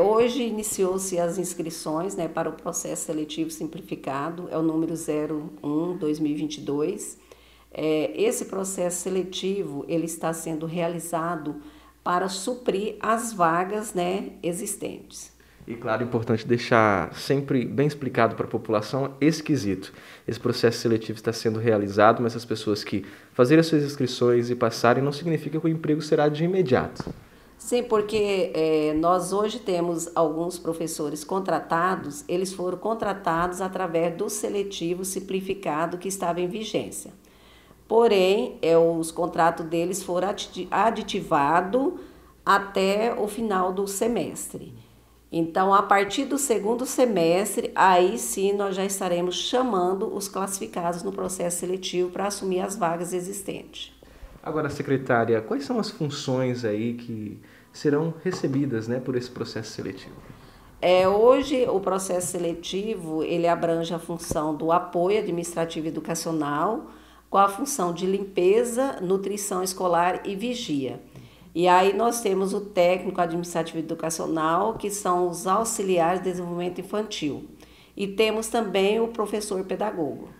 Hoje iniciou-se as inscrições né, para o processo seletivo simplificado, é o número 01-2022. É, esse processo seletivo ele está sendo realizado para suprir as vagas né, existentes. E claro, é importante deixar sempre bem explicado para a população esse quesito. Esse processo seletivo está sendo realizado, mas as pessoas que fazerem as suas inscrições e passarem não significa que o emprego será de imediato. Sim, porque é, nós hoje temos alguns professores contratados, eles foram contratados através do seletivo simplificado que estava em vigência. Porém, é, os contratos deles foram aditivados até o final do semestre. Então, a partir do segundo semestre, aí sim nós já estaremos chamando os classificados no processo seletivo para assumir as vagas existentes. Agora, secretária, quais são as funções aí que serão recebidas né, por esse processo seletivo? É, hoje, o processo seletivo ele abrange a função do apoio administrativo educacional, com a função de limpeza, nutrição escolar e vigia. E aí nós temos o técnico administrativo educacional, que são os auxiliares de desenvolvimento infantil. E temos também o professor pedagogo.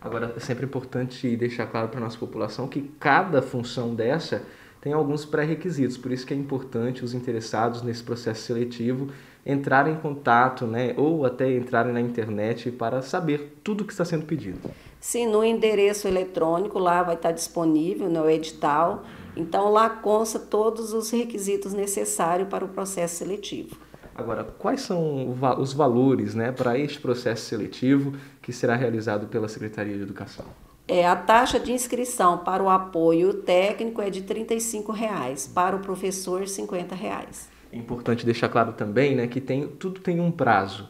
Agora, é sempre importante deixar claro para a nossa população que cada função dessa tem alguns pré-requisitos, por isso que é importante os interessados nesse processo seletivo entrarem em contato, né, ou até entrarem na internet para saber tudo o que está sendo pedido. Sim, no endereço eletrônico lá vai estar disponível no né, edital, então lá consta todos os requisitos necessários para o processo seletivo. Agora, quais são os valores né, para este processo seletivo que será realizado pela Secretaria de Educação? É, a taxa de inscrição para o apoio técnico é de 35 reais, para o professor 50 reais. É importante deixar claro também né, que tem, tudo tem um prazo.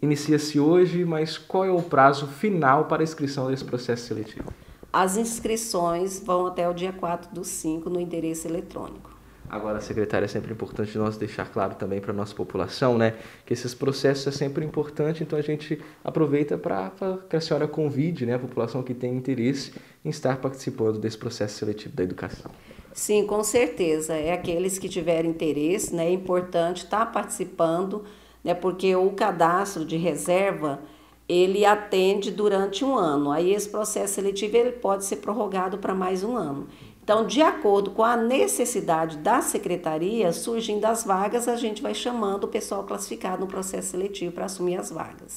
Inicia-se hoje, mas qual é o prazo final para a inscrição desse processo seletivo? As inscrições vão até o dia 4 do 5 no endereço eletrônico. Agora, secretária, é sempre importante nós deixar claro também para a nossa população, né, que esses processos é sempre importante, então a gente aproveita para que a senhora convide né, a população que tem interesse em estar participando desse processo seletivo da educação. Sim, com certeza. É aqueles que tiverem interesse, né, é importante estar participando, né, porque o cadastro de reserva ele atende durante um ano. Aí esse processo seletivo ele pode ser prorrogado para mais um ano. Então, de acordo com a necessidade da secretaria, surgindo as vagas, a gente vai chamando o pessoal classificado no processo seletivo para assumir as vagas.